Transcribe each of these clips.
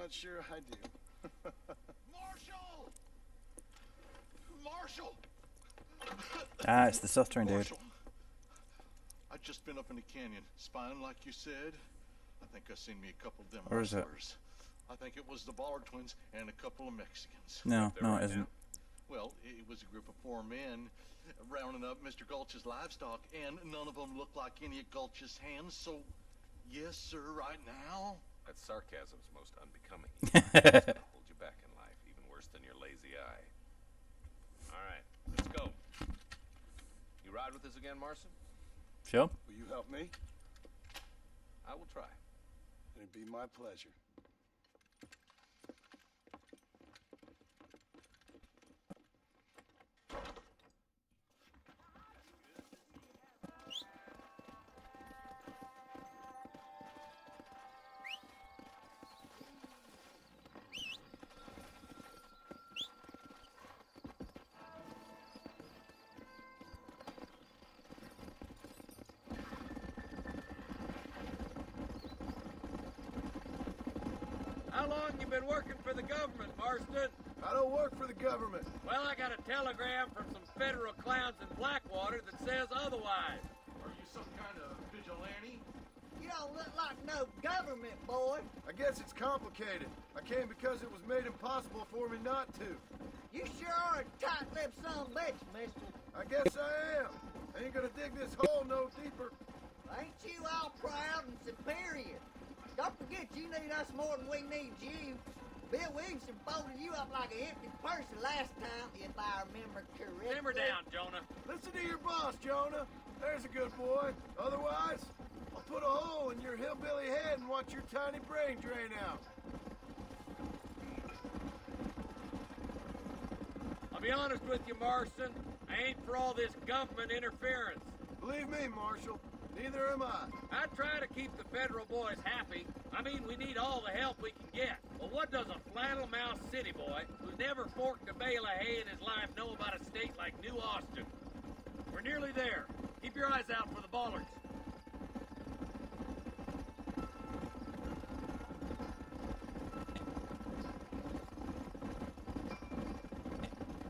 not sure I do. Marshall! Marshall! Ah, it's the Southern dude. I'd just been up in the canyon, spying like you said. I think I seen me a couple of them Where is it? I think it was the Bollard twins and a couple of Mexicans. No, There no, right it isn't. Well, it was a group of four men rounding up Mr. Gulch's livestock, and none of them looked like any of Gulch's hands, so yes, sir, right now. That sarcasm's most unbecoming. It's gonna hold you back in life, even worse than your lazy eye. All right, let's go. You ride with us again, Marston? Sure. Will you help me? I will try. It'd be my pleasure. How long you been working for the government, Marston? I don't work for the government. Well, I got a telegram from some federal clowns in Blackwater that says otherwise. Are you some kind of vigilante? You don't look like no government boy. I guess it's complicated. I came because it was made impossible for me not to. You sure are a tight-lipped son of a bitch, mister. I guess I am. I ain't gonna dig this hole no deeper. Ain't you all proud and superior? Don't forget you need us more than we need you. Bill Williamson folded you up like an empty person last time, if I remember correctly. Simmer down, Jonah. Listen to your boss, Jonah. There's a good boy. Otherwise, I'll put a hole in your hillbilly head and watch your tiny brain drain out. I'll be honest with you, Marston. I ain't for all this government interference. Believe me, Marshal, neither am I. I try to keep the federal boys happy. I mean, we need all the help we can get. But what does a flannel mouth city boy who's never forked a bale of hay in his life know about a state like New Austin? We're nearly there. Keep your eyes out for the bollards.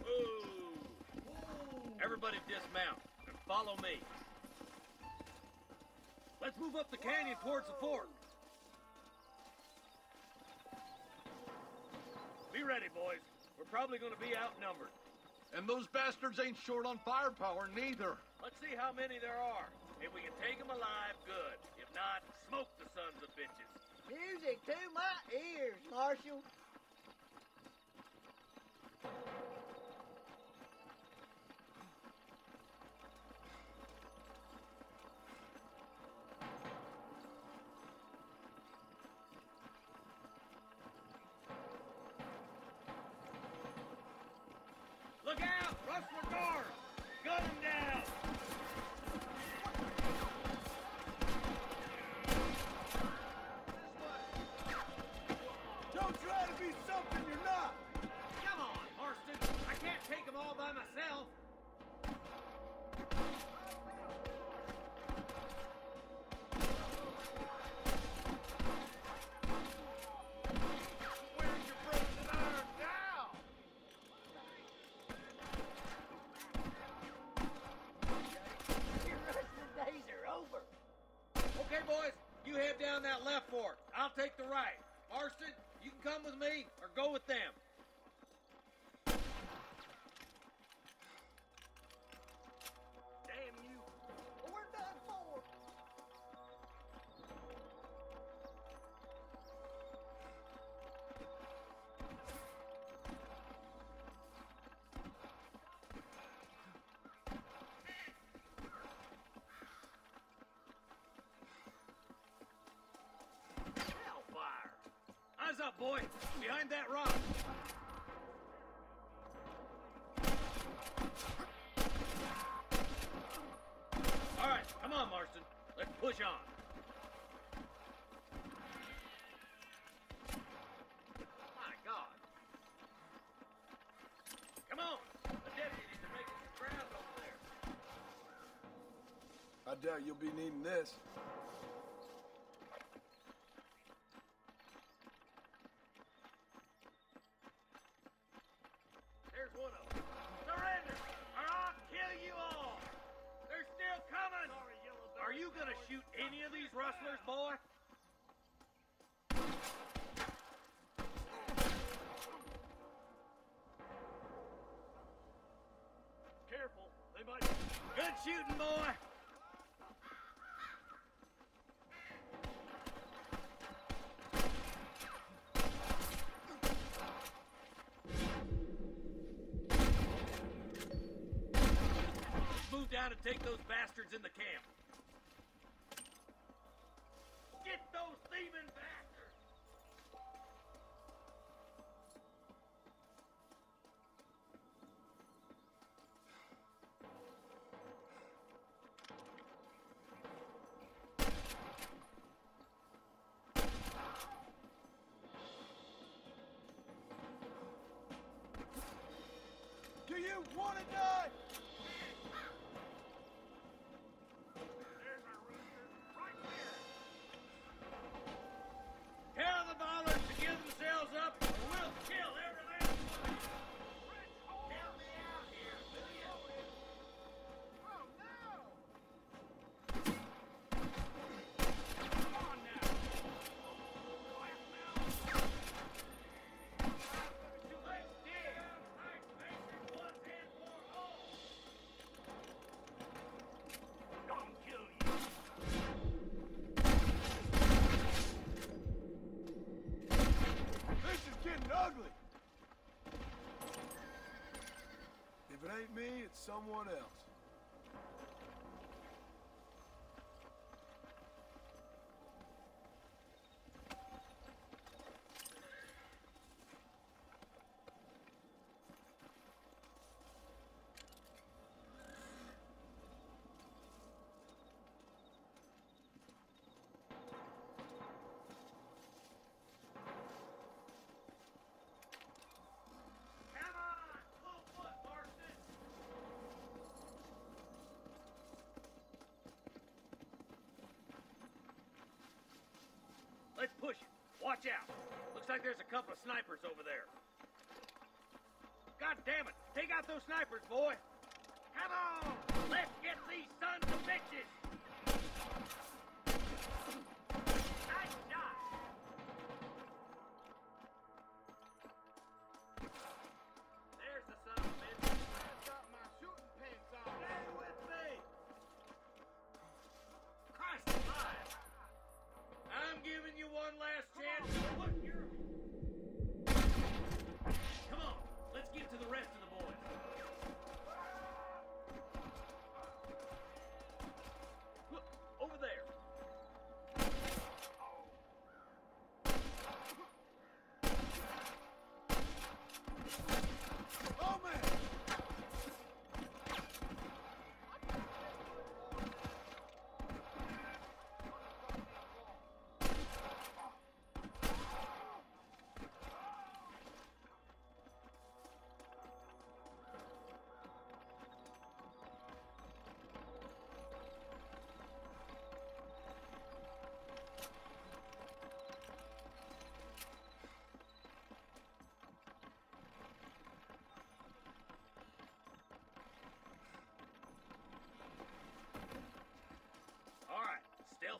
Ooh. Everybody dismount and follow me. Let's move up the canyon towards the fort. Be ready, boys. We're probably going to be outnumbered. And those bastards ain't short on firepower neither. Let's see how many there are. If we can take them alive, good. If not, smoke the sons of bitches. Music to my ears, Marshal. Rustler! Gun him down! Take the right. Marston, you can come with me or go with them. Boy! Behind that rock! All right, come on, Marston. Let's push on. My God! Come on! The deputies are making some ground over there. I doubt you'll be needing this. Are you gonna shoot any of these rustlers, boy? Careful, they might. Good shooting, boy. Move down and take those bastards in the camp. Get those thieving bastards! Someone else. Come on! Full foot, Marston! Let's push it. Watch out. Looks like there's a couple of snipers over there. God damn it! Take out those snipers, boy! Come on! Let's get these sons of bitches!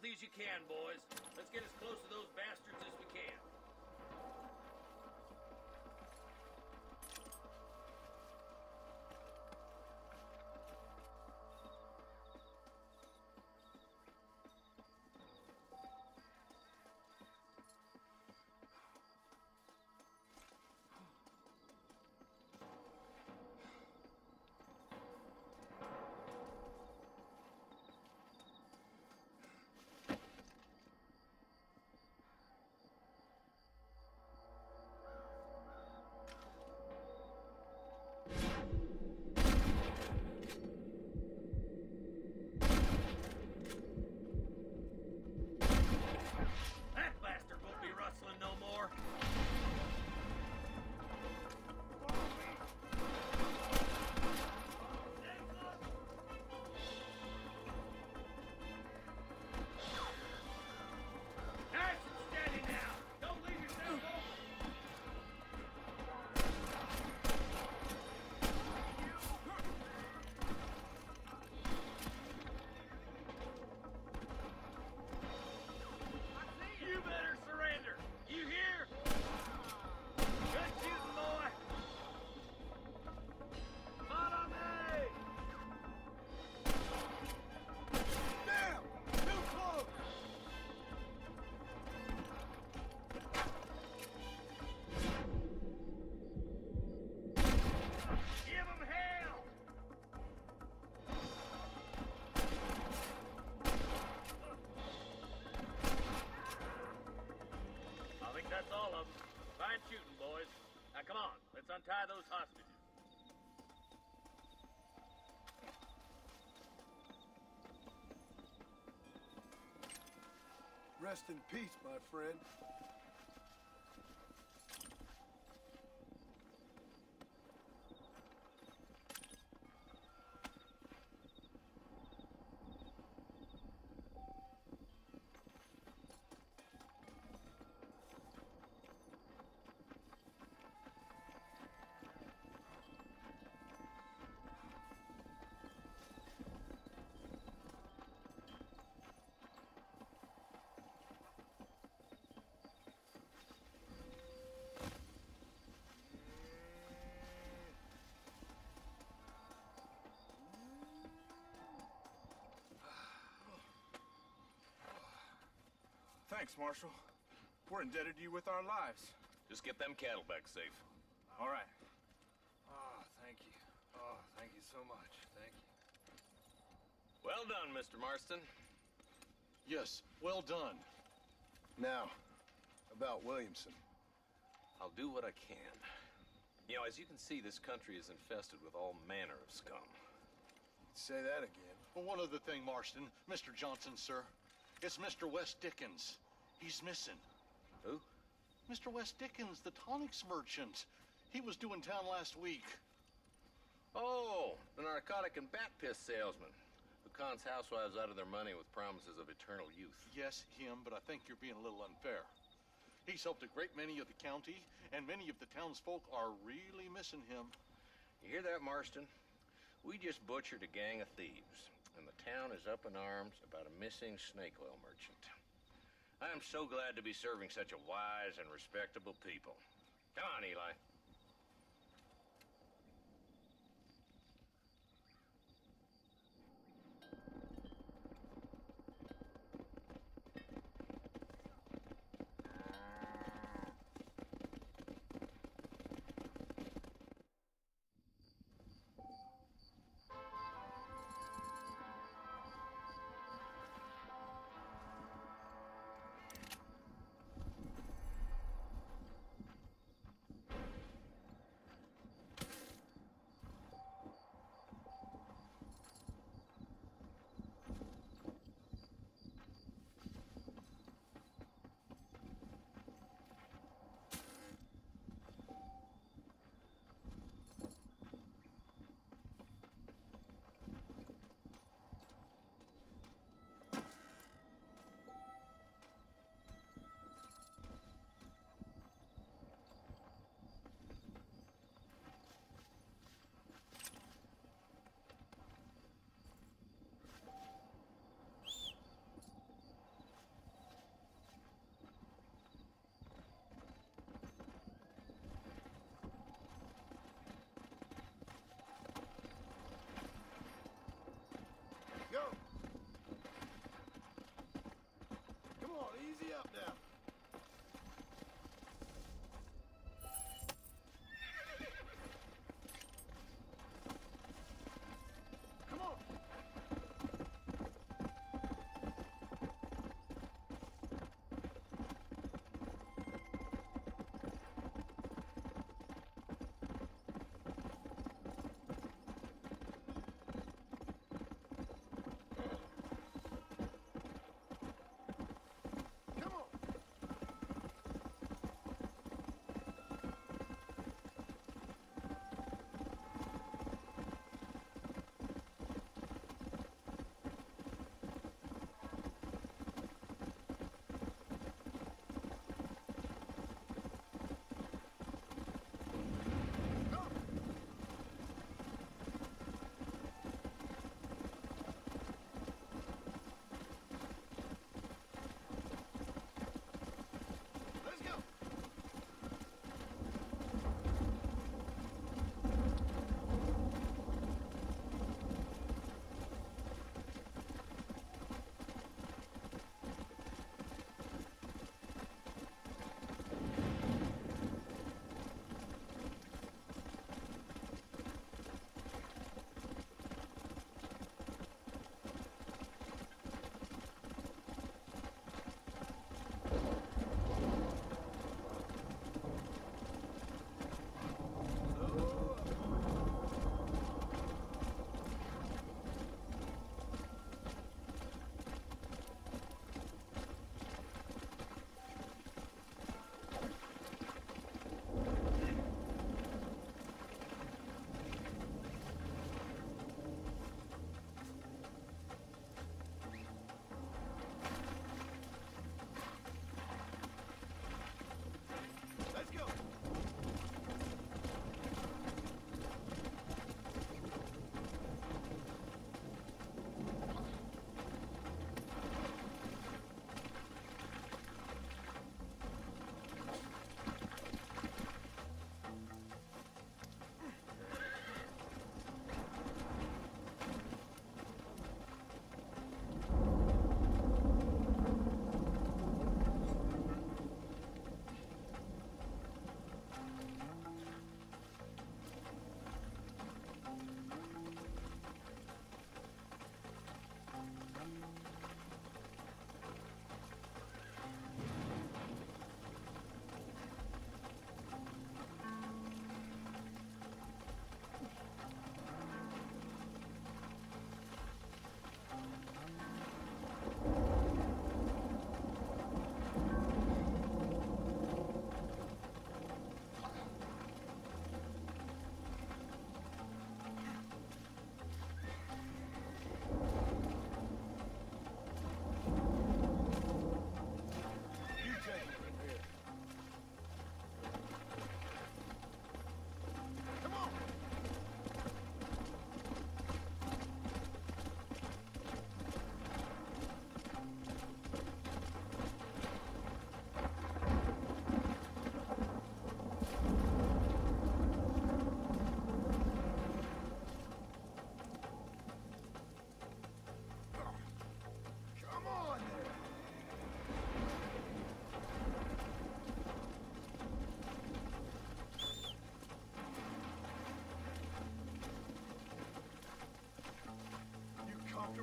Stealthy as you can, boys. Let's get as close to those bastards as Fine shooting, boys. Now come on, let's untie those hostages. Rest in peace, my friend. Thanks, Marshal. We're indebted to you with our lives. Just get them cattle back safe. All right. Oh, thank you. Oh, thank you so much. Thank you. Well done, Mr. Marston. Yes, well done. Now, about Williamson. I'll do what I can. You know, as you can see, this country is infested with all manner of scum. Say that again. Well, one other thing, Marston. Mr. Johnson, sir. It's Mr. West Dickens. He's missing. Who? Mr. West Dickens, the tonics merchant. He was due in town last week. Oh, the narcotic and bat piss salesman who cons housewives out of their money with promises of eternal youth. Yes, him, but I think you're being a little unfair. He's helped a great many of the county, and many of the townsfolk are really missing him. You hear that, Marston? We just butchered a gang of thieves, and the town is up in arms about a missing snake oil merchant. I am so glad to be serving such a wise and respectable people. Come on, Eli.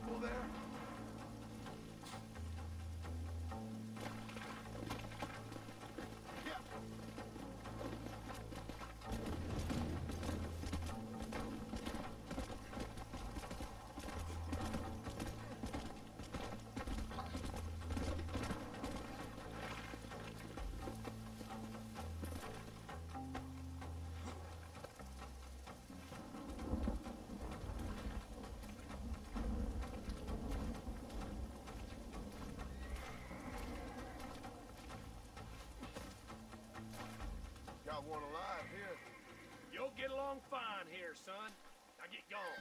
people there? one alive here. You'll get along fine here, son. Now get gone.